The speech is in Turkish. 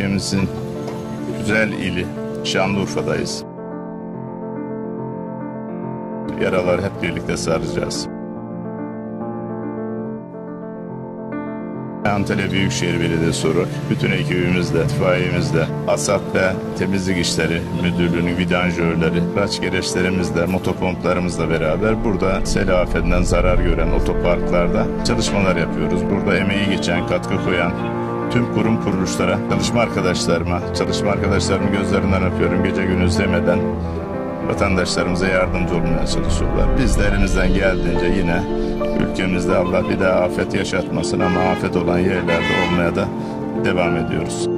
ülkemizin güzel ili Şanlıurfa'dayız. Yaraları hep birlikte saracağız. Antalya Büyükşehir Belediyesi olarak bütün ekibimizle, itfaiyemizle, ASAP ve Temizlik İşleri Müdürlüğü'nün vidanjörleri, araç gereçlerimizle, motopomplarımızla beraber burada sel afetinden zarar gören otoparklarda çalışmalar yapıyoruz. Burada emeği geçen, katkı koyan tüm kurum kuruluşlara, çalışma arkadaşlarıma, çalışma arkadaşlarımı gözlerinden öpüyorum gece gündüz demeden vatandaşlarımıza yardımcı olmaya çalışıyorlar. Biz de elimizden geldiğince yine ülkemizde Allah bir daha afet yaşatmasın ama afet olan yerlerde olmaya da devam ediyoruz.